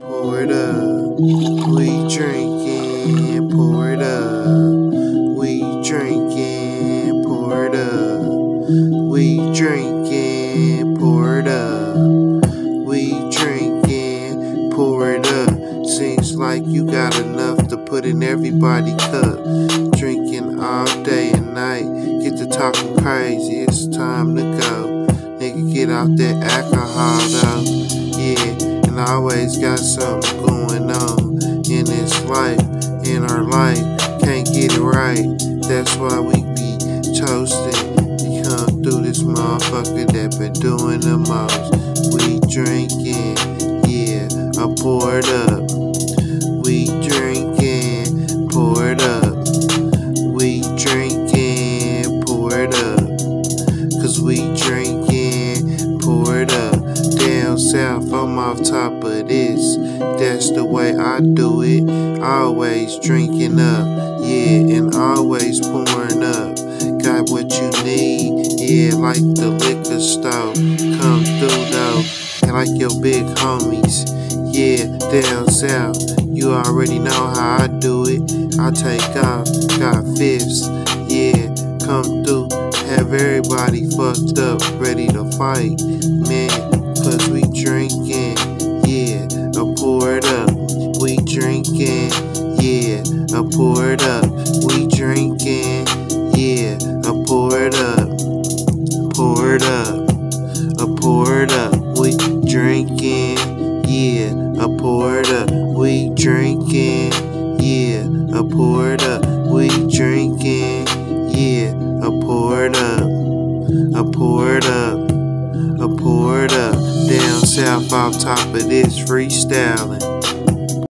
Pour it up, we drinking. Pour it up, we drinking. Pour it up, we drinking. Pour it up, we drinking. Pour it up. Seems like you got enough to put in everybody cup. Drinking all day and night, get to talking crazy. It's time to go. Nigga, get out that alcohol though. Yeah always got something going on in this life, in our life. Can't get it right. That's why we be toasting. We come through this motherfucker that been doing the most. We drinking, yeah, I pour it up. South, I'm off top of this. That's the way I do it. Always drinking up, yeah, and always pouring up. Got what you need, yeah, like the liquor store. Come through though, and like your big homies, yeah, down south. You already know how I do it. I take off, got fifths, yeah, come through. Have everybody fucked up, ready to fight, man. I pour it up. We drinking, yeah, I pour it up. Pour it up, I pour it up. We drinking, yeah, I pour it up. We drinking, yeah, I pour it up. We drinking, yeah, I pour it up. I pour it up. I pour it up down south off top of this freestyling.